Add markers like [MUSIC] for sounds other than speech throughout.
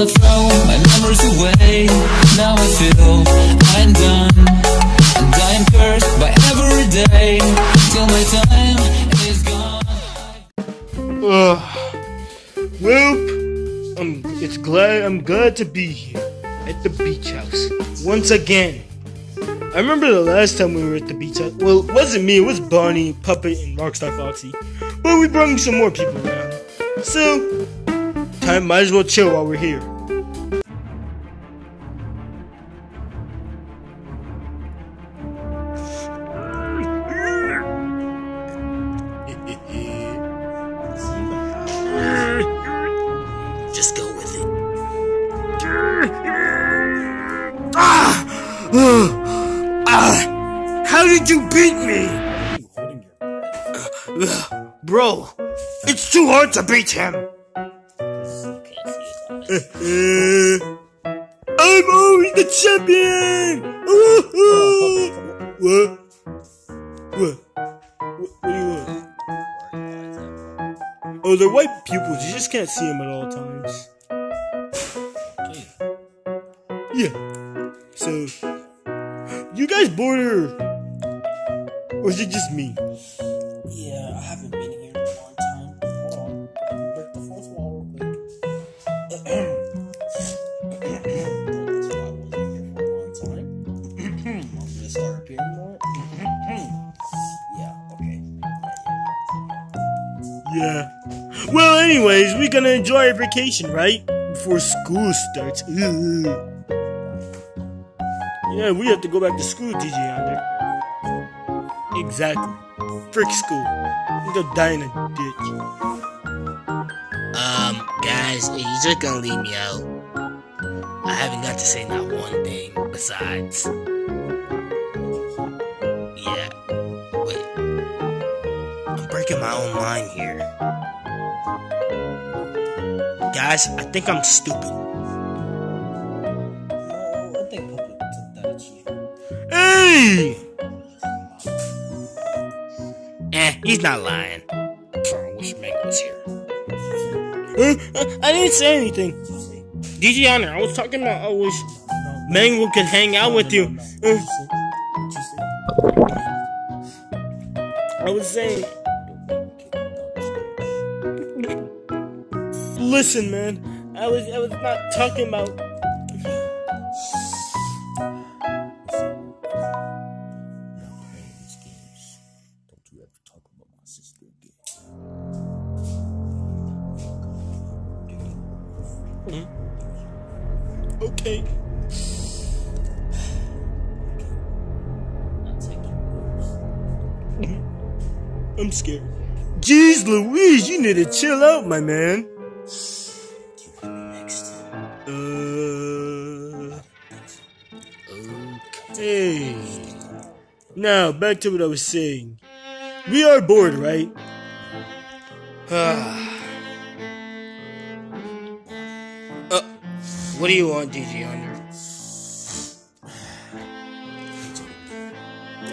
wanna throw my memories away Now I feel I'm done And I am cursed by every day Till my time is gone Ugh. Well, I'm um, it's glad I'm glad to be here at the beach house once again. I remember the last time we were at the beach house. Well, it wasn't me. It was Bonnie, Puppet, and Rockstar Foxy. But we brought some more people around. So, time might as well chill while we're here. Just go with it. Ah! How did you beat me? Ugh, Bro, it's too hard to beat him. [LAUGHS] I'm always the champion! What? What? What, what do you want? Oh, they're white pupils. You just can't see them at all times. Yeah. So, you guys border, or is it just me? Yeah. Well, anyways, we're gonna enjoy our vacation, right? Before school starts. Yeah, we have to go back to school, DJ Yonder. Exactly. Frick school. We go die in a ditch. Um, guys, you're just gonna leave me out? I haven't got to say not one thing besides. Breaking my own mind here. Guys, I think I'm stupid. No, I think Puppet took that. Hey! Eh, he's not lying. I wish Meg was here. I, didn't say anything. DJ Honor, I was talking about I wish Mango could hang out with you. I was saying, listen, man. I was I was not talking about. Okay. I'm scared. Jeez Louise, you need to chill out, my man. Now, back to what I was saying. We are bored, right? [SIGHS] uh, what do you want, DJ Under?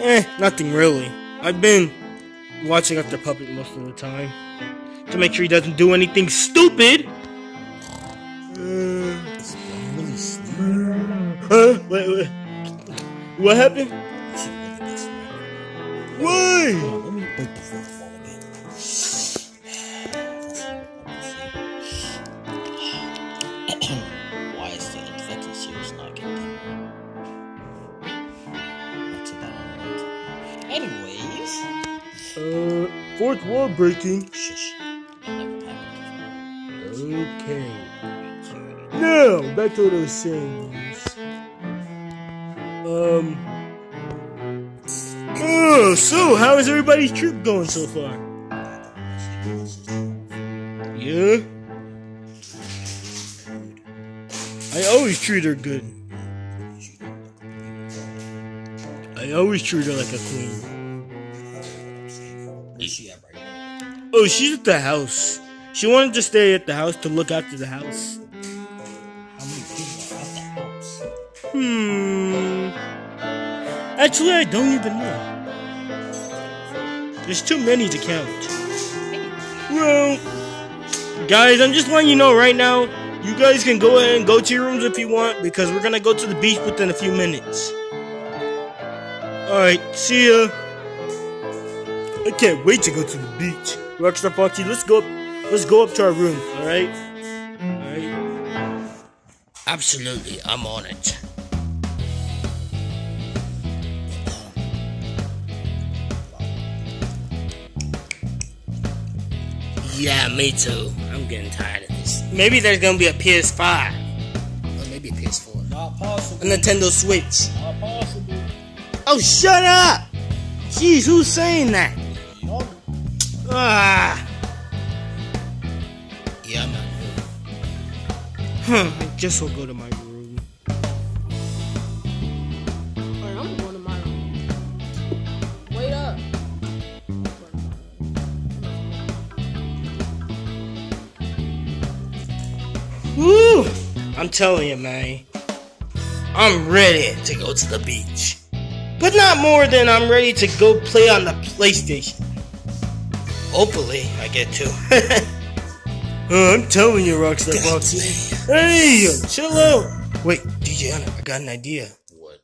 [SIGHS] Eh, nothing really. I've been watching after Puppet most of the time to make sure he doesn't do anything stupid. Uh, [SIGHS] huh? Wait, wait. What happened? Let me break the fourth wall again. Why is the infected series not getting. Anyways. Uh, fourth wall breaking. Shush. That never happened. Okay. Now, back to what I was saying. Oh, so how is everybody's trip going so far? Yeah? I always treat her good. I always treat her like a queen. Where's she at right now? Oh, she's at the house. She wanted to stay at the house to look after the house. How many people are at the house? Hmm. Actually, I don't even know. There's too many to count. Well, guys, I'm just letting you know right now. you guys can go ahead and go to your rooms if you want because we're gonna go to the beach within a few minutes. Alright, see ya. I can't wait to go to the beach. Rockstar Foxy, let's go up let's go up to our room, alright? Alright. Absolutely, I'm on it. Yeah, me too. I'm getting tired of this. Maybe there's gonna be a PS5, Or maybe a PS4. Not possible. a Nintendo Switch. Not possible. Oh shut up! Jeez, who's saying that? Y'all Ah Yeah, man. huh, I guess we'll go to my room. I'm telling you, man. I'm ready To go to the beach. But not more than I'm ready to go play on the PlayStation. Hopefully, I get to. Uh, [LAUGHS] I'm telling you, Rockstar Foxy. Hey, chill out. Wait, DJ Anna, I got an idea. what?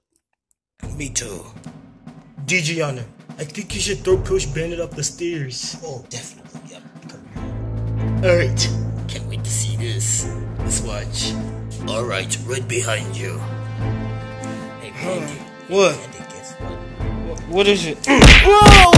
Me too. DJ Anna, I think you should throw Push Bandit up the stairs. Oh, definitely. Yep. Come here. Alright. Can't wait to see this. Let's watch. Alright, right behind you. Hey, Andy. What? Guess what? What is it? [CLEARS THROAT] [CLEARS THROAT] Whoa!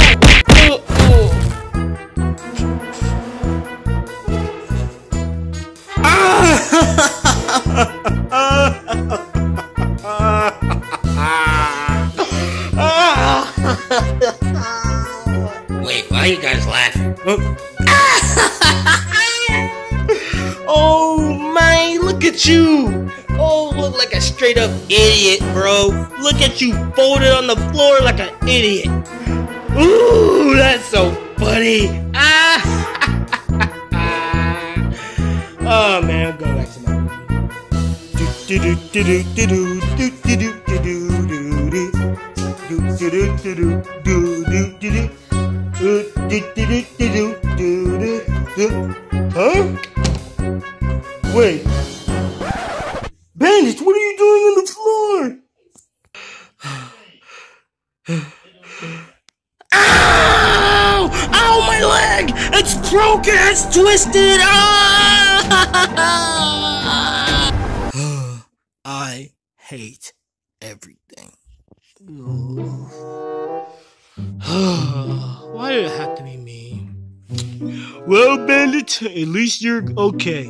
Oh, Wait, why are you guys laughing? at you! Oh, look like a straight up idiot, bro. Look at you folded on the floor like an idiot. Ooh, that's so funny. Ah! [LAUGHS] oh man, I'm going back to my movie. [LAUGHS] Huh? Wait. Bandit, what are you doing on the floor? Ow! Ow, my leg! It's broken! It's twisted! Ah! I hate everything. [SIGHS] Why did it have to be me? Well, Bandit, at least you're okay.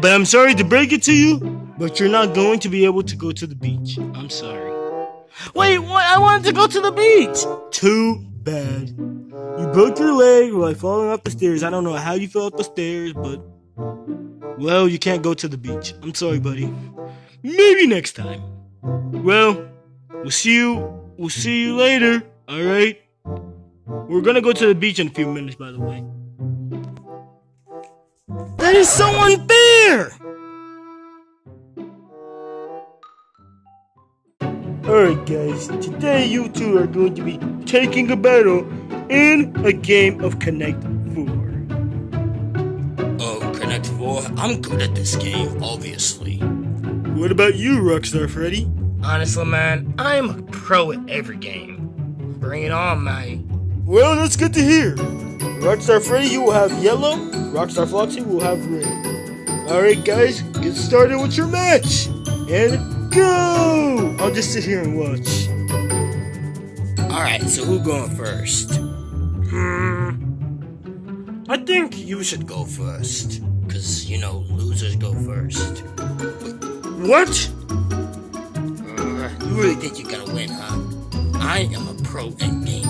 But I'm sorry to break it to you, but you're not going to be able to go to the beach. I'm sorry. Wait, what? I wanted to go to the beach! Too bad. You broke your leg while falling off the stairs. I don't know how you fell off the stairs, but. Well, you can't go to the beach. I'm sorry, buddy. Maybe next time. Well, we'll see you. We'll see you later. Alright? We're gonna go to the beach in a few minutes, by the way. That is so unfair! Alright guys, today you two are going to be taking a battle in a game of Connect 4. Oh, Connect 4? I'm good at this game, obviously. What about you, Rockstar Freddy? Honestly, man, I'm a pro at every game. Bring it on, man. Well, that's good to hear. Rockstar Freddy, you will have yellow. Rockstar Foxy will have red. Alright guys, get started with your match. And go! I'll just sit here and watch. Alright, so who going first? Hmm. I think you should go first. Cause, you know, losers go first. What? Uh, you really think you're gonna win, huh? I am a pro at game.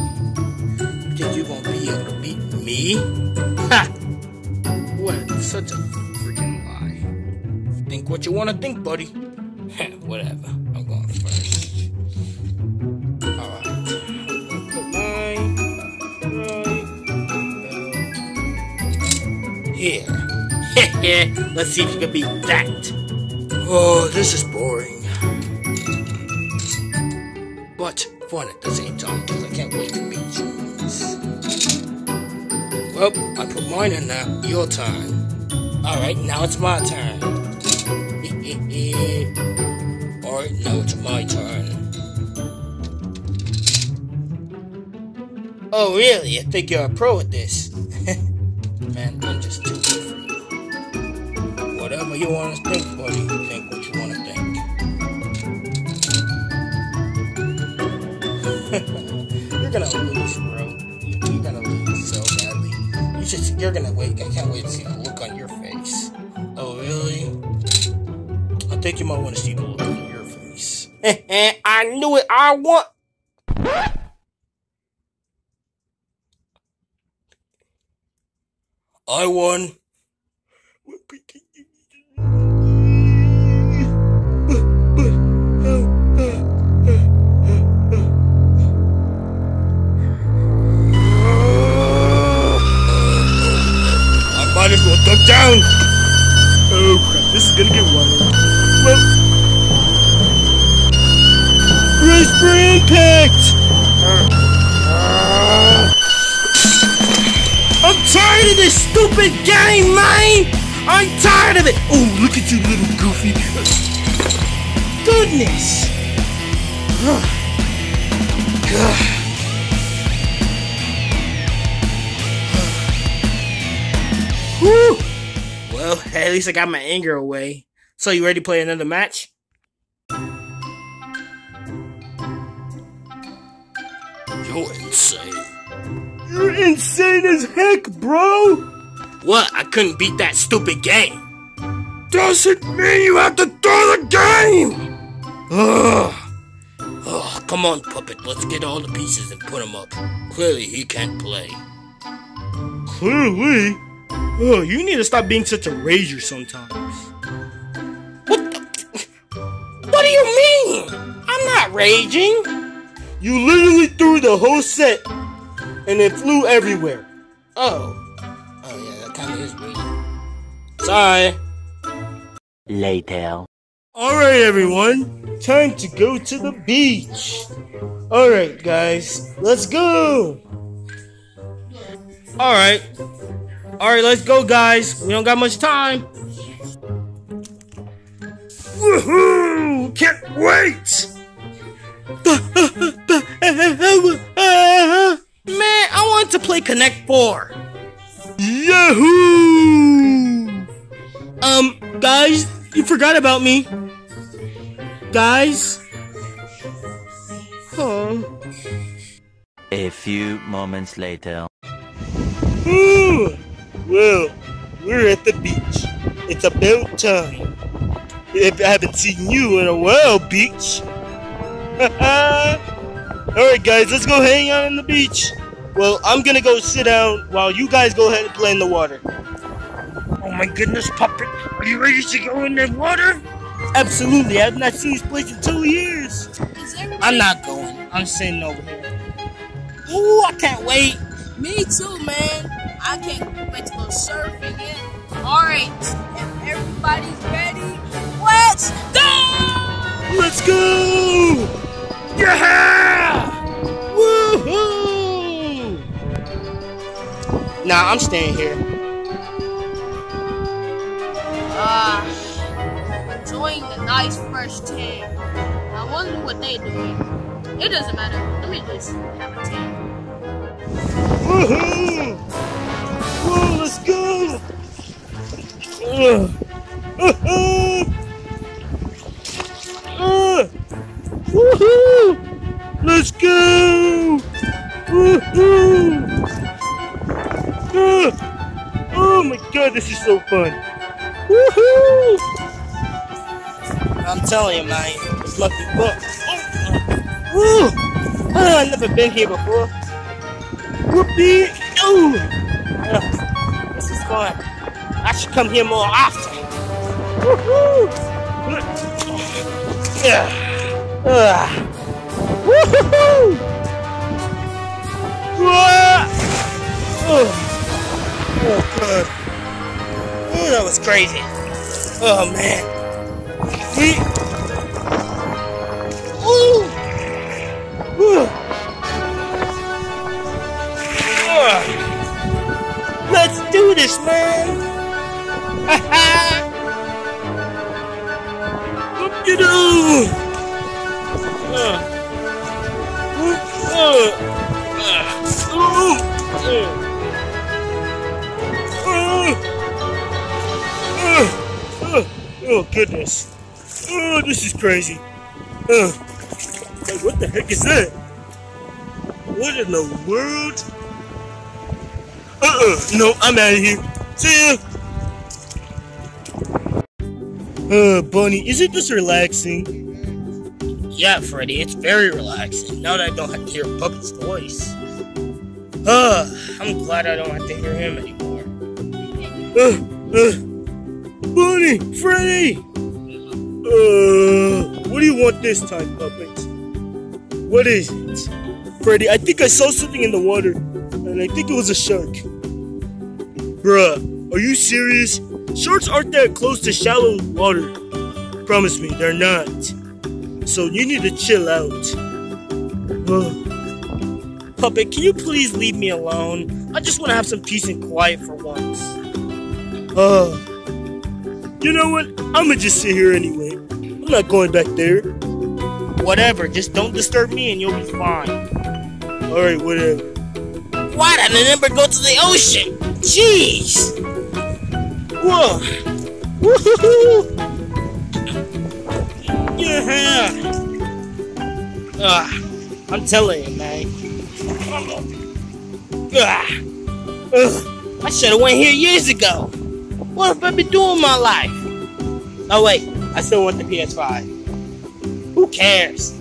You think you're gonna be able to beat me? Ha! What? Such a freaking lie. Think what you wanna think, buddy. Heh, Whatever. I'm going first. Alright. Put mine here. [LAUGHS] Let's see if you can beat that. Oh, this is boring. But fun at the same time, because I can't wait to meet you. Well, I put mine in now. Your turn. Alright, now it's my turn. Alright, now it's my turn. Oh, really? I think you're a pro at this. [LAUGHS] Man, I'm just too good for you. Whatever you want to think, buddy, think what you want to think. [LAUGHS] you're gonna lose, bro. You- You're gonna lose so badly. You should. You're gonna wait. I can't wait to see the look on your face. Oh, really? I think you might want to see the [LAUGHS] I knew it. I want. I won. I might as well duck down. Oh crap, this is gonna get wild. Brace for impact! I'm tired of this stupid game, man! I'm tired of it! Oh, look at you, little goofy. Goodness! Whew. Well, at least I got my anger away. So, you ready to play another match? You're insane. You're insane as heck, bro! What? I couldn't beat that stupid game. Doesn't mean you have to throw the game. Ugh. Ugh, come on, puppet. Let's get all the pieces and put them up. Clearly, he can't play. Clearly. Oh, you need to stop being such a rager sometimes. What? The? What do you mean? I'm not raging. You literally threw the whole set and it flew everywhere. Oh. Oh yeah, that kind of is raging. Sorry. Later. Alright, everyone. Time to go to the beach. Alright, guys. Let's go. Alright. Alright, let's go, guys. We don't got much time. Woohoo! Can't wait! Man, I want to play Connect 4. Yahoo! Um, guys, you forgot about me. Guys? Oh. A few moments later. Ooh. Well, we're at the beach. It's about time. If I haven't seen you in a while, beach. [LAUGHS] Alright, guys, let's go hang out on the beach. Well, I'm gonna go sit down while you guys go ahead and play in the water. Oh my goodness, puppet. Are you ready to go in the water? Absolutely, I've not seen this place in two years. I'm not going. I'm sitting over here. Ooh, I can't wait. Me too, man. I can't wait to go surfing it. Alright, if everybody's ready, let's go! Let's go! Yeah! Woohoo! Nah, I'm staying here. Ah, enjoying the nice fresh tan. I wonder what they doing. It doesn't matter. Let me just have a tan. Woohoo! Whoa, let's go! Ugh. Woohoo! Let's go! Woohoo! Uh. Oh my god, this is so fun! Woohoo! I'm telling you, man. Must be fun. Woo! Oh, I've never been here before. Whoopee! Ooh! Ugh, this is fun. I should come here more often. Woohoo! Yeah. Oh, oh god. That was crazy. Oh man. Ooh! Ooh! Let's do this, man. [LAUGHS] Uh, uh, oh goodness. Oh, this is crazy. Uh, like, what the heck is that? What in the world? Uh-uh, no, I'm out of here. See ya. Uh, Bunny, isn't this relaxing? Yeah, Freddy, it's very relaxing. Now that I don't have to hear Puppet's voice. Uh, [SIGHS] I'm glad I don't have to hear him anymore. [SIGHS] Uh, uh, Bunny, Freddy! Uh, what do you want this time, Puppet? What is it? Freddy, I think I saw something in the water, and I think it was a shark. Bruh, are you serious? Sharks aren't that close to shallow water. Promise me, they're not. So you need to chill out. Ugh. Puppet, can you please leave me alone? I just want to have some peace and quiet for once. Uh, you know what? I'm gonna just sit here anyway. I'm not going back there. Whatever, just don't disturb me and you'll be fine. Alright, whatever. Why did I never go to the ocean? Jeez! Whoa! [LAUGHS] Woohoo! [LAUGHS] Ah, I'm telling you, man. Ah. I should have went here years ago. What have I been doing my life? Oh wait, I still want the PS5. Who cares?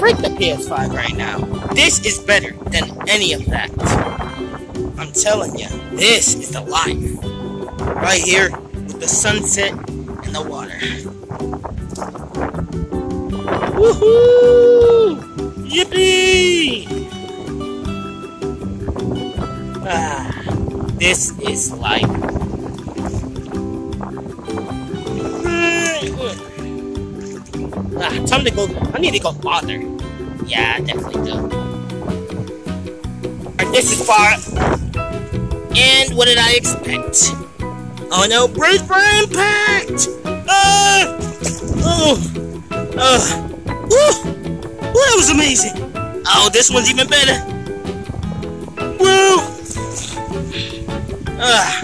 Freak the PS5 right now. This is better than any of that. I'm telling you, this is the life. Right here with the sunset and the water. Woohoo! Yippee! Ah, this is life. Ah, time to go. I need to go farther. Yeah, I definitely do. Alright, this is far. And what did I expect? Oh no, brace for impact! Ah! Oh! Uh, woo! Woo, that was amazing! Oh, this one's even better! Woo! Ah!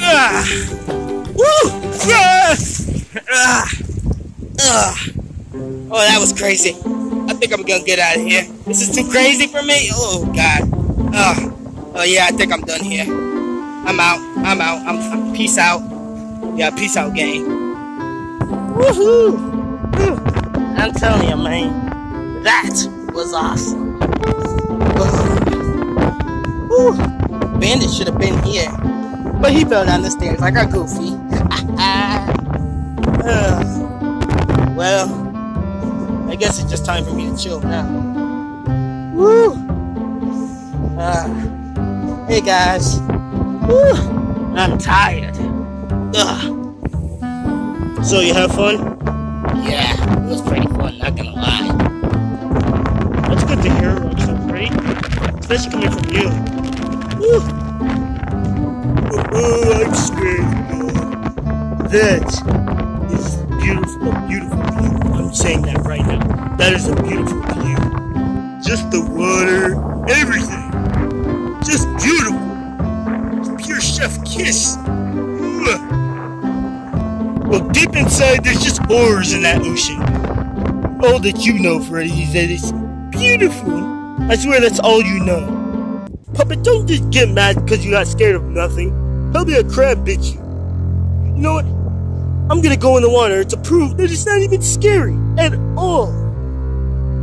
Ah! Woo! Ah! Ah! Ah! Oh, that was crazy. I think I'm gonna get out of here. This is too crazy for me. Oh God. Oh, oh yeah. I think I'm done here. I'm out. I'm out. I'm, I'm peace out. Yeah, peace out, gang. Woohoo! Woo. I'm telling you, man, that was awesome. Woo. Bandit should have been here, but he fell down the stairs like a goofy. [LAUGHS] Ugh. well, I guess it's just time for me to chill now. Woo! Ah. hey guys. Woo! I'm tired. Ugh. So you have fun? Yeah, it was pretty fun, not gonna lie. That's good to hear, Rockstar, right? Especially coming from you. Woo! Oh, I'm scared. That is beautiful, a beautiful view. I'm saying that right now. That is a beautiful view. Just the water, everything. Just beautiful. Chef kiss. Well, deep inside, there's just horrors in that ocean. All that you know, Freddy, is that it's beautiful. I swear that's all you know. Puppet, don't just get mad because you got scared of nothing. Probably a crab bit you. You know what? I'm gonna go in the water to prove that it's not even scary at all.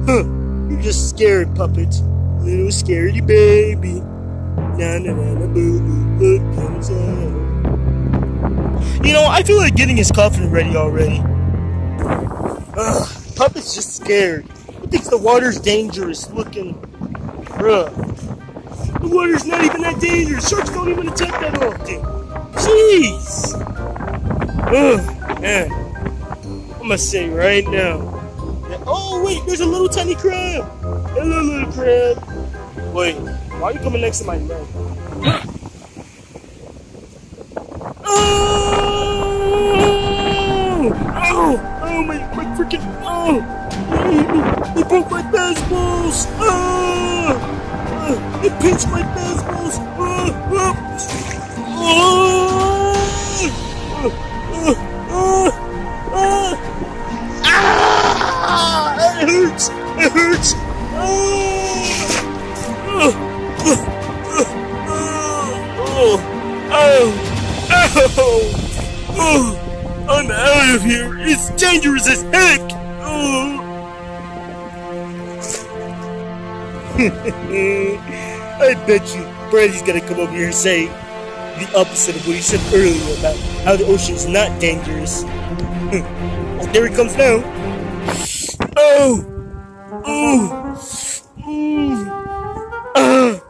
Huh. You're just scared, Puppet. Little scaredy baby. Na na na na boo You know, I feel like getting his coffin ready already. Ugh, Puppet's just scared. He thinks the water's dangerous looking. Bruh. The water's not even that dangerous. Sharks don't even attack that often. Jeez. Ugh, man. I'm gonna say right now. oh, wait, there's a little tiny crab. Hello, little crab. Wait, why are you coming next to my neck? Oh my, my freaking, oh! He, he broke my baseballs! Ah! Ah, He pinched my baseballs! Ah! Ah! Ah! Ah! Ah! Ah! It hurts! Hurts! Ah! Dangerous as heck! Oh! [LAUGHS] I bet you Freddy's gonna come over here and say the opposite of what he said earlier about how the ocean's not dangerous. [LAUGHS] oh, there he comes now. Oh! Oh! Oh! Ah!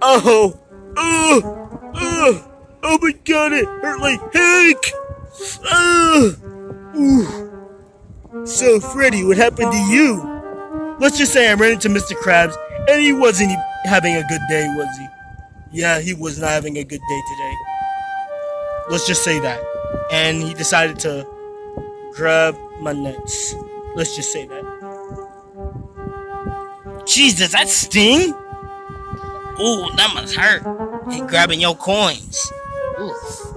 Oh! Oh! Oh! Oh my god, it hurt like So, Freddy, what happened to you? Let's just say I ran into Mr. Krabs and he wasn't having a good day, was he? Yeah, he was not having a good day today. Let's just say that. And he decided to grab my nuts. Let's just say that. Jeez, does that sting? Ooh, that must hurt. He grabbing your coins. Oof.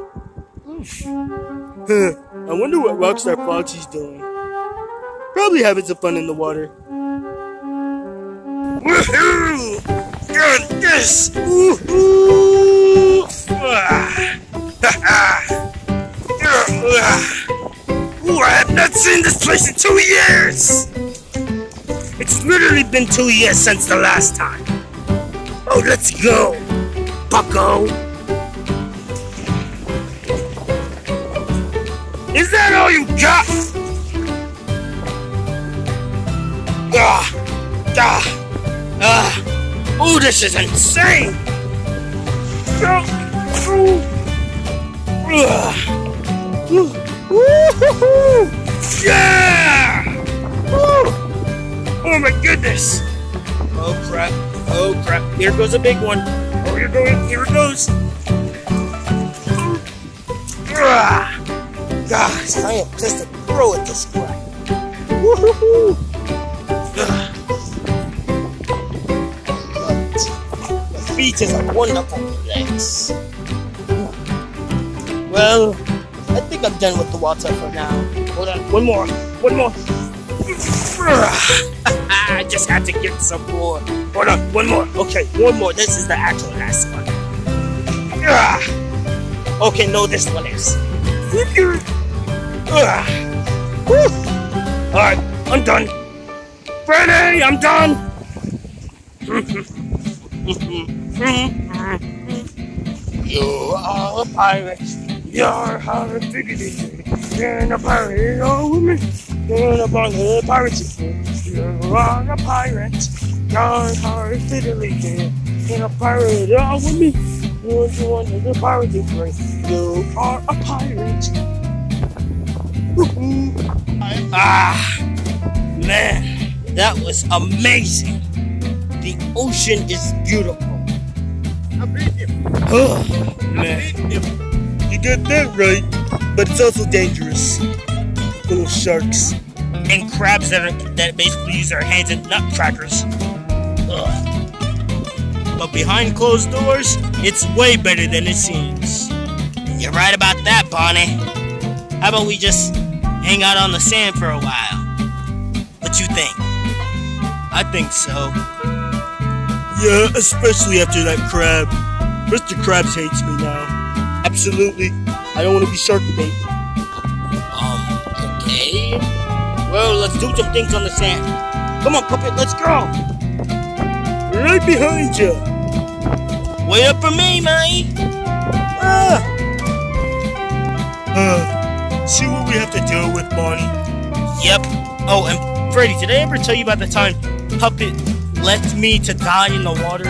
Huh. I wonder what Rockstar Foxy's doing. Probably having some fun in the water. Woohoo! Got this! Woohoo! Ah. Ooh, I have not seen this place in two years! It's literally been two years since the last time. Oh, let's go, bucko! Is that all you got? Ooh, this is insane! Ah. Ah. Yeah! Oh my goodness! Oh crap! Oh crap! Here goes a big one! Oh, here goes! Here it goes! Gosh, I am just a pro at this crap. Woo-hoo-hoo. The beach is a wonderful place. Well, I think I'm done with the water for now. Hold on, one more, one more. [LAUGHS] I just had to get some more. Hold on, one more. Okay, one more. This is the actual last one. [SIGHS] Okay, no, this one is. [SIGHS] Ah. All right, I'm done. Freddy, I'm done. [LAUGHS] you are a pirate. You're a diggity. You're a pirate, oh woman. You're a pirate, pirate. You are a pirate. You're a fiddly. You're a pirate, oh woman. You're one the pirate. You are a pirate. Ah, man, that was amazing. The ocean is beautiful. I Oh, man. You got that right, but it's also dangerous. Little sharks. And crabs that, are, that basically use their hands and nutcrackers. Ugh. But behind closed doors, it's way better than it seems. You're right about that, Bonnie. How about we just hang out on the sand for a while? What you think? I think so. Yeah, especially after that crab. Mr. Krabs hates me now. Absolutely. I don't want to be shark bait. Um, okay. Well, let's do some things on the sand. Come on, puppet, let's go. Right behind you. Wait up for me, man. Ah. Uh, see what we have to deal with, Bonnie. Yep. Oh, and Freddy, did I ever tell you about the time Puppet left me to die in the water?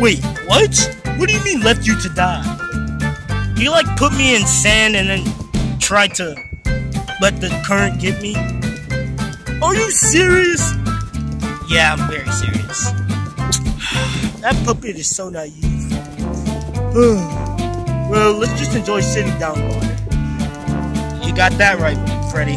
Wait, what? What do you mean left you to die? You like put me in sand and then tried to let the current get me? Are you serious? Yeah, I'm very serious. [SIGHS] that puppet is so naive. [SIGHS] well, let's just enjoy sitting down. You got that right, Freddy.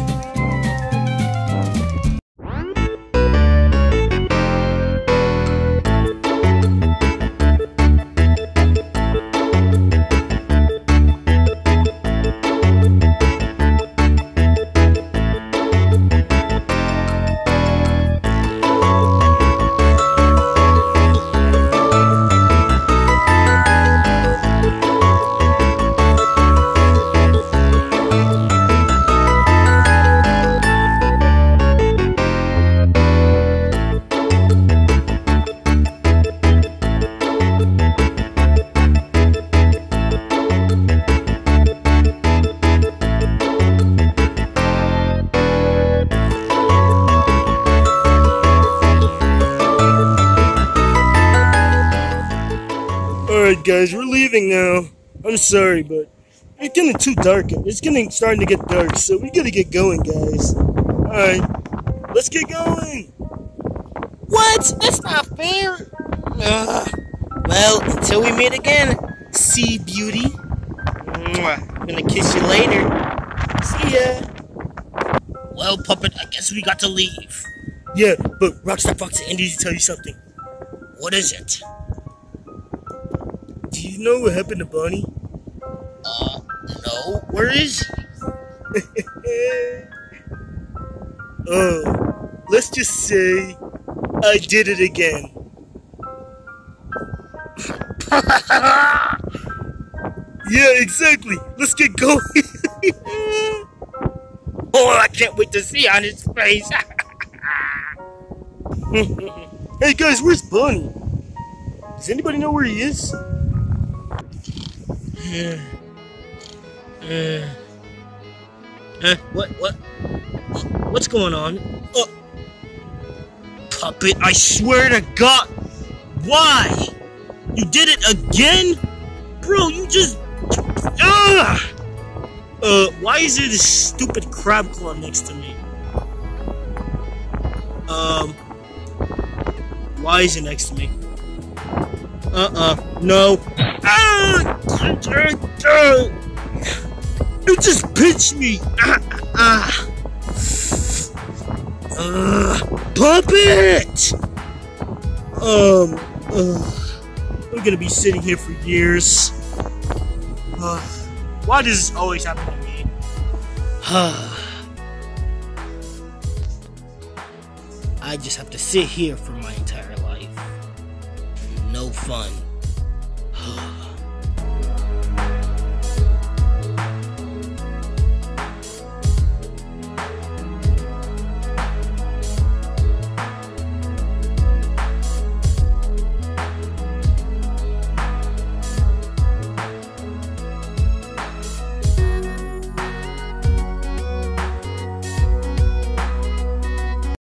Guys, we're leaving now. I'm sorry, but it's getting too dark. It's getting starting to get dark, so we gotta get going, guys. Alright, let's get going. What? That's not fair. Ugh. Well, until we meet again, sea beauty. Mwah. I'm gonna kiss you later. See ya. Well, puppet, I guess we got to leave. Yeah, but Rockstar Fox, I need to tell you something. What is it? Do you know what happened to Bonnie? Uh, no. Where is he? [LAUGHS] oh, let's just say I did it again. [LAUGHS] yeah, exactly. Let's get going. [LAUGHS] Oh, I can't wait to see on his face. hey guys, where's Bonnie? Does anybody know where he is? Huh? What? What? What's going on? Oh, puppet! I swear to God! Why? You did it again, bro? You just. Ah! Uh, why is there this stupid crab claw next to me? Um, why is it next to me? Uh-uh, no. Ah! You just pinched me! Ah! ah. Uh, puppet! Um, uh, I'm gonna be sitting here for years. Uh, why does this always happen to me? [SIGHS] I just have to sit here for my entire life. No fun.